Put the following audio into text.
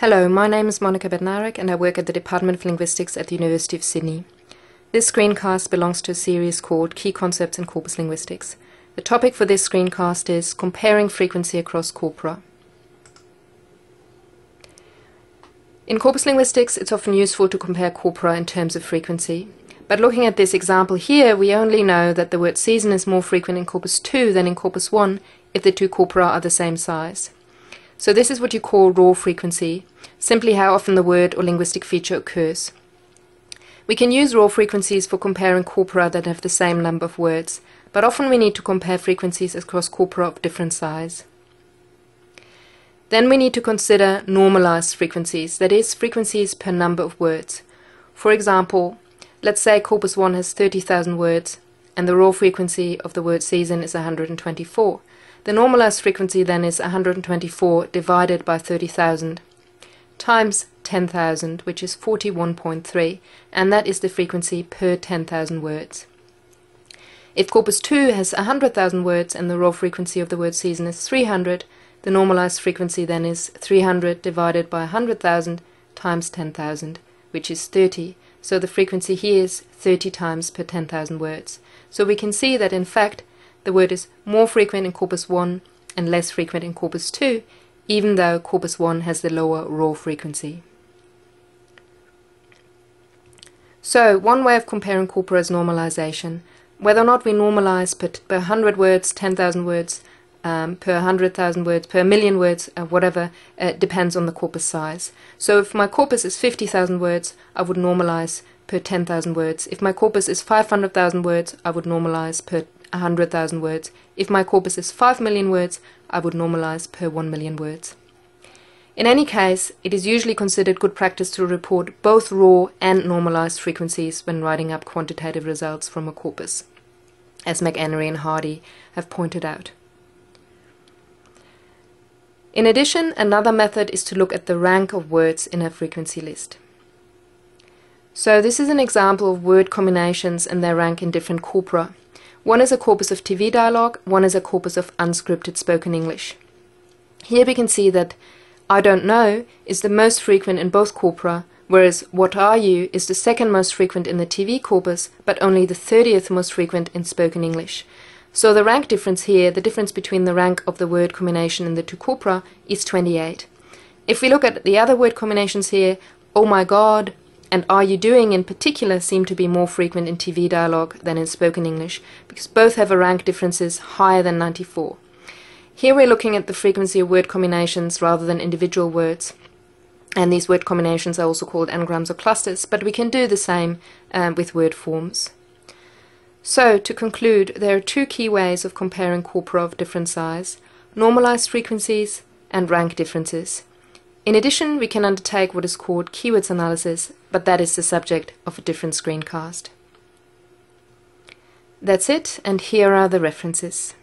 Hello, my name is Monika Bednarek and I work at the Department of Linguistics at the University of Sydney. This screencast belongs to a series called Key Concepts in Corpus Linguistics. The topic for this screencast is Comparing Frequency Across Corpora. In corpus linguistics, it's often useful to compare corpora in terms of frequency. But looking at this example here, we only know that the word season is more frequent in corpus 2 than in corpus 1 if the two corpora are the same size. So this is what you call raw frequency, simply how often the word or linguistic feature occurs. We can use raw frequencies for comparing corpora that have the same number of words, but often we need to compare frequencies across corpora of different size. Then we need to consider normalized frequencies, that is, frequencies per number of words. For example, let's say corpus 1 has 30,000 words, and the raw frequency of the word season is 124. The normalized frequency then is 124 divided by 30,000 times 10,000, which is 41.3, and that is the frequency per 10,000 words. If corpus 2 has 100,000 words and the raw frequency of the word season is 300, the normalized frequency then is 300 divided by 100,000 times 10,000, which is 30. So the frequency here is 30 times per 10,000 words. So we can see that in fact the word is more frequent in corpus 1 and less frequent in corpus 2, even though corpus 1 has the lower raw frequency. So, one way of comparing corpora is normalization. Whether or not we normalize per, per 100 words, 10,000 words, um, per 100,000 words, per million words, uh, whatever, uh, depends on the corpus size. So if my corpus is 50,000 words, I would normalize per 10,000 words. If my corpus is 500,000 words, I would normalize per 100,000 words. If my corpus is 5 million words, I would normalize per 1 million words. In any case, it is usually considered good practice to report both raw and normalized frequencies when writing up quantitative results from a corpus, as McEnery and Hardie have pointed out. In addition, another method is to look at the rank of words in a frequency list. So this is an example of word combinations and their rank in different corpora. One is a corpus of TV dialogue, one is a corpus of unscripted spoken English. Here we can see that I don't know is the most frequent in both corpora, whereas what are you is the second most frequent in the TV corpus, but only the 30th most frequent in spoken English. So the rank difference here, the difference between the rank of the word combination in the two corpora, is 28. If we look at the other word combinations here, oh my god and are you doing in particular seem to be more frequent in TV dialogue than in spoken English, because both have a rank differences higher than 94. Here we're looking at the frequency of word combinations rather than individual words. And these word combinations are also called n-grams or clusters, but we can do the same um, with word forms. So, to conclude, there are two key ways of comparing corpora of different size, normalized frequencies and rank differences. In addition, we can undertake what is called keywords analysis, but that is the subject of a different screencast. That's it, and here are the references.